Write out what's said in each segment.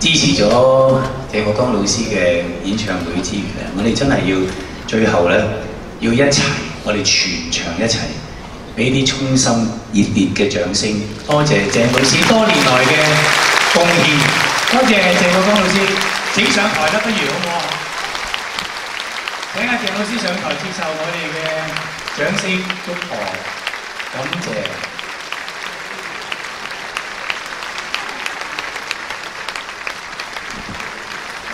支持咗謝國江老師嘅演唱會之餘咧，我哋真係要最後咧要一齊，我哋全場一齊俾啲衷心熱烈嘅掌聲，多謝謝老師多年來嘅貢獻，多謝謝國江老師，請上台啦，不如好唔好啊？請阿鄭老師上台接受我哋嘅掌聲祝賀，感謝。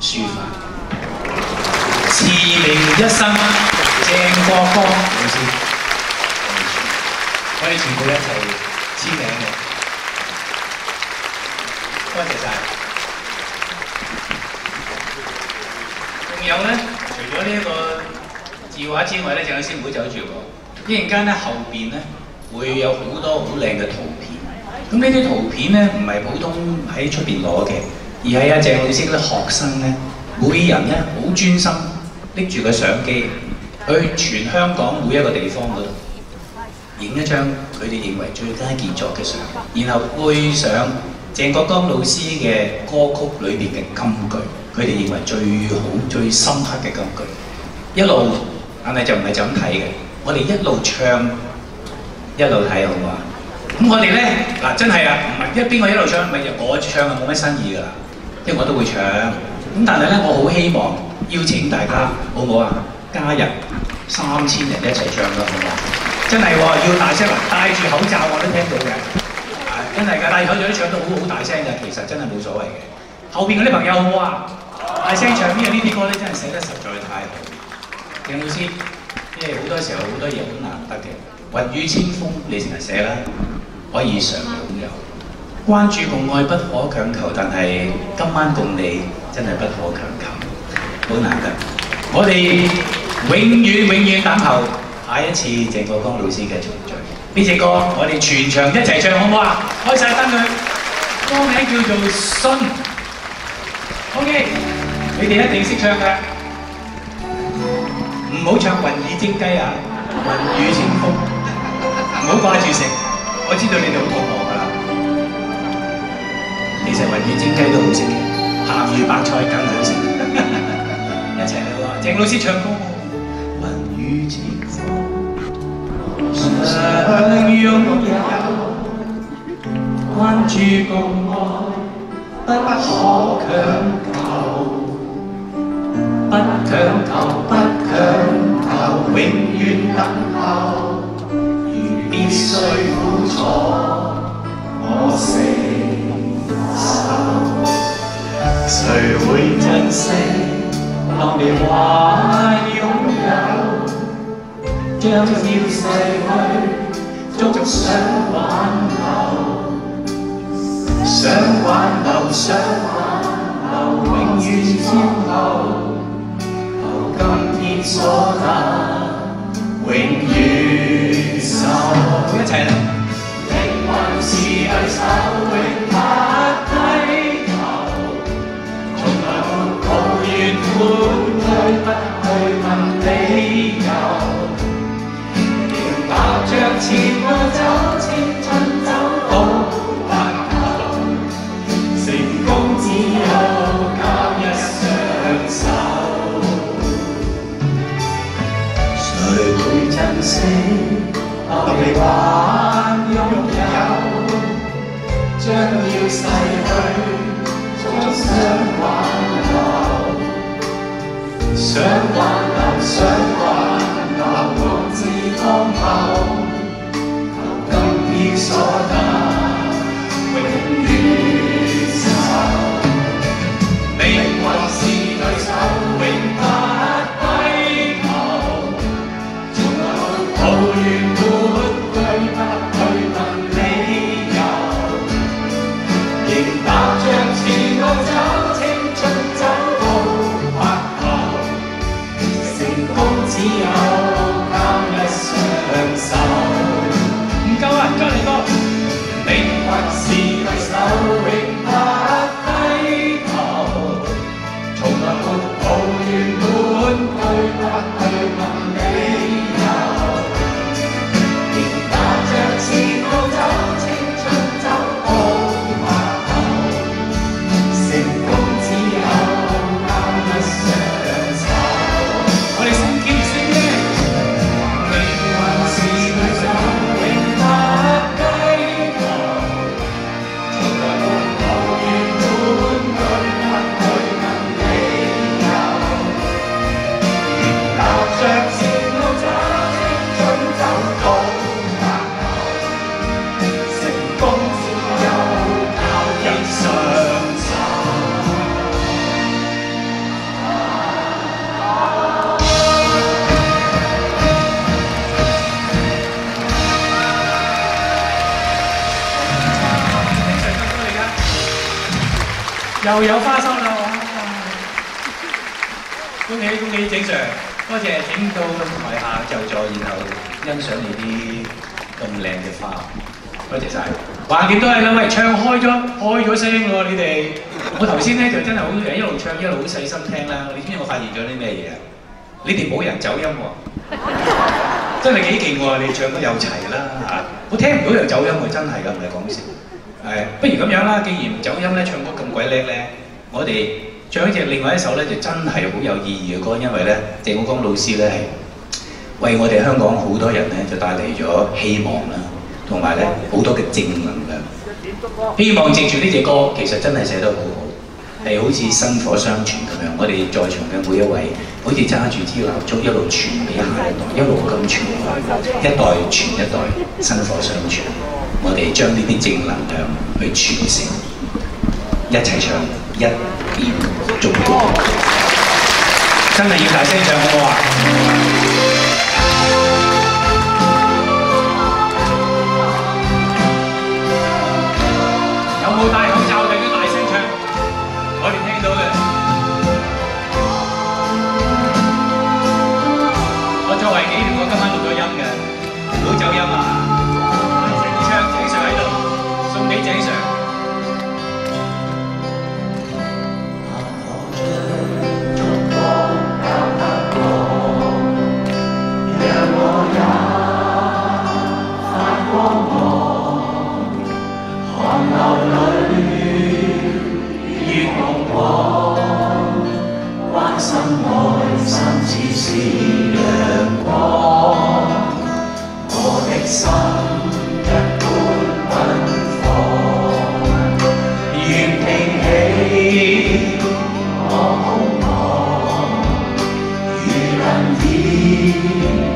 書法，馳名一生，鄭國江老師，我哋全部一齊簽名嘅，多謝晒。仲有咧，除咗呢一個字畫之外咧，鄭老師唔好走住喎。一陣間咧後邊咧會有好多好靚嘅圖片，咁呢啲圖片咧唔係普通喺出邊攞嘅。而係阿鄭老師嗰啲學生咧，每人咧好專心拎住個相機去全香港每一個地方嗰度影一張佢哋認為最佳傑作嘅相，然後配上鄭國江老師嘅歌曲裏邊嘅金句，佢哋認為最好最深刻嘅金句，一路但係就唔係就咁睇嘅，我哋一路唱一路睇好嘛？咁我哋咧嗱真係啊，唔係一邊個一路唱，咪就我唱啊冇乜新意㗎啦。因為我都會唱，咁但係咧，我好希望邀請大家，好唔好啊？加入三千人一齊唱啦，好唔好？真係喎，要大聲啊！戴住口罩我都聽到嘅，真係㗎，戴口罩都唱到好好大聲嘅，其實真係冇所謂嘅。後邊嗰啲朋友好唔好啊？大聲唱，因為呢啲歌咧真係寫得實在太好。鄭老師，因為好多時候好多嘢好難得嘅，雲雨清風你成日寫啦，可以常擁有。關注共愛不可強求，但係今晚共你真係不可強求，好難得。我哋永遠永遠等候下一次鄭國江老師嘅重聚。呢隻歌我哋全場一齊唱好唔好啊？開晒燈佢，歌名叫做《信》。OK，你哋一定識唱㗎，唔好唱雲雨蒸雞啊，雲雨清風，唔好掛住食。我知道你哋好肚餓。實雲耳蒸雞都好食嘅，鹹魚白菜更好食。一齊嚟喎，鄭老師唱歌喎。雲雨清風常擁有，關注共愛不可強會珍惜？當你還擁有，將要逝去，總想挽留，想挽留，想挽留，永遠之後，求今天所得，永遠守。一齊啦！我等永远守，命运是对手，永不低头，从来没怨半，不去问理由，仍打仗迟到走。又有花生啦！恭喜恭喜景 Sir，多謝整到台下就座，然後欣賞你啲咁靚嘅花，多謝晒。橫掂都係啦，喂，唱開咗開咗聲喎，你哋。我頭先咧就真係好，一路唱一路好細心聽啦。你知唔知我發現咗啲咩嘢啊？你哋冇人走音喎，真係幾勁喎！你唱得又齊啦嚇，我聽唔到人走音喎，真係㗎，唔係講笑。不如咁樣啦，既然走音咧，唱歌咁鬼叻咧，我哋唱一隻另外一首咧，就真係好有意義嘅歌，因為咧，鄭國江老師咧係為我哋香港好多人咧就帶嚟咗希望啦，同埋咧好多嘅正能量。希望藉住呢隻歌，其實真係寫得好好，係好似薪火相傳咁樣。我哋在場嘅每一位，好似揸住支蠟燭一路傳俾下一代，一路咁傳，一代傳一代，薪火相傳。我哋將呢啲正能量去傳承，一齊唱一點中國，真係要大聲唱好唔好啊？you.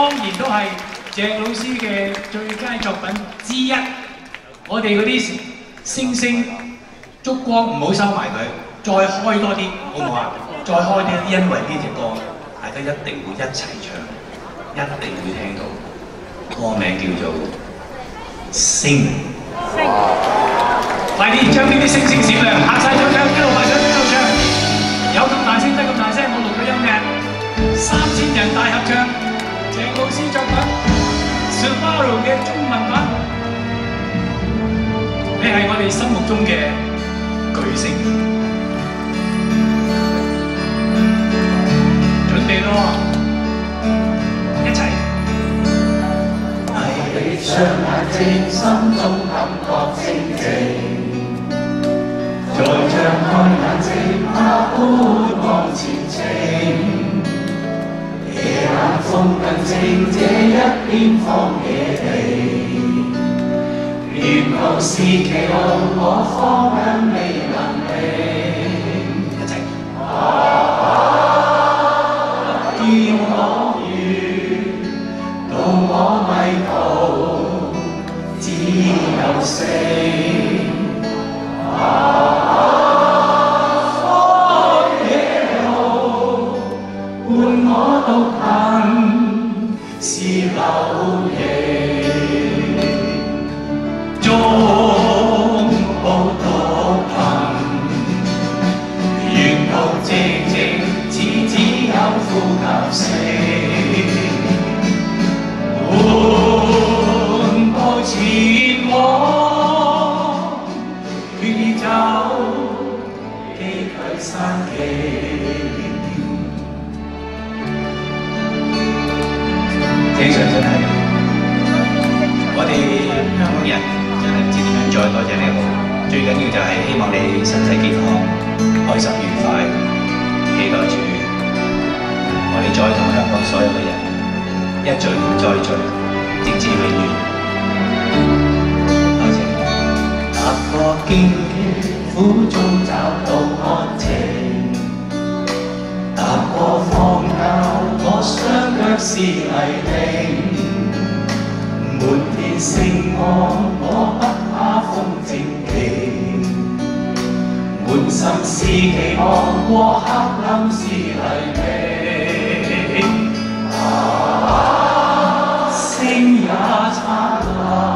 當然都係鄭老師嘅最佳作品之一。我哋嗰啲星星燭光唔好收埋佢，再開多啲，好唔好啊？再開啲，因為呢隻歌大家一定會一齊唱，一定會聽到。歌名叫做。星。快啲將呢啲星星閃亮，拍晒張唱，一路拍唱一路唱，有咁大聲得咁大聲，我錄咗音嘅，三千人大合唱，鄭老师作品，Subaru 嘅中文版，你係我哋心目中嘅巨星，準備咯，一齊。閉上眼睛，心中感觉清净。再張開眼睛，它觀望前程。夜冷風更靜，這一片荒野地。沿途是奇路，我方向未能定。一齊。再多謝你好。最緊要就係希望你身體健康、開心愉快，期待住我哋再同香港所有嘅人一聚再聚，直至永遠。多謝。踏過荊棘，苦中找到安情。踏過荒郊，我雙腳是泥泞。滿天星光，我风正勁。滿心是期望，过黑暗是黎明。啊，星也灿烂。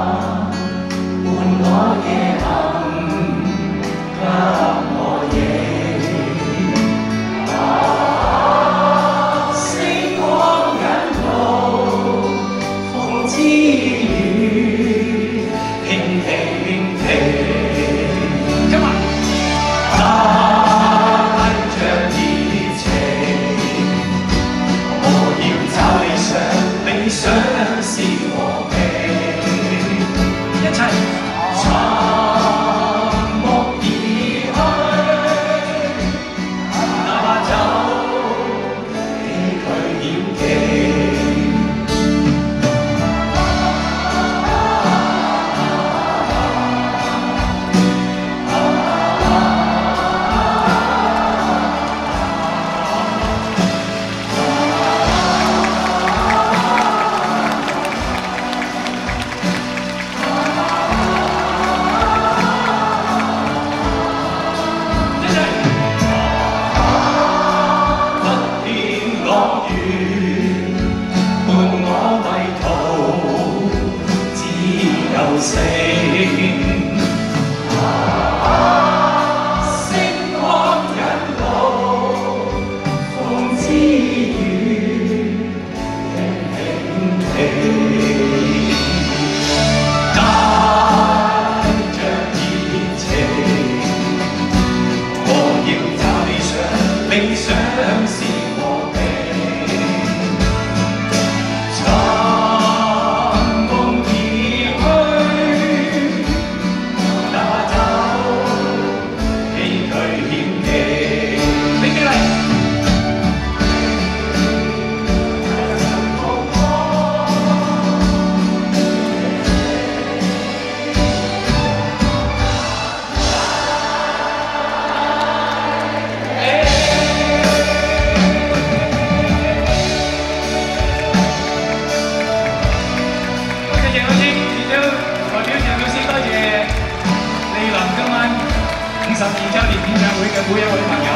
十二周年演唱會嘅每一位朋友，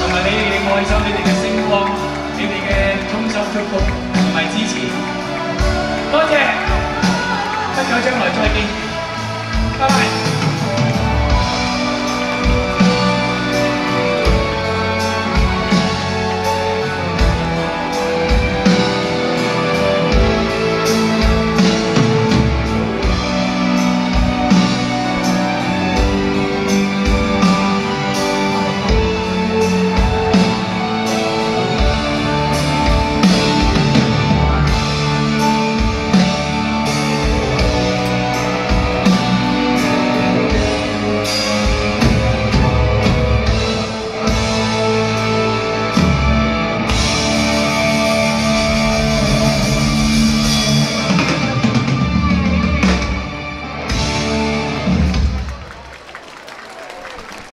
同埋你哋嘅愛心、你哋嘅星光、你哋嘅衷心祝福同埋支持，多謝！不久將來再見，拜拜。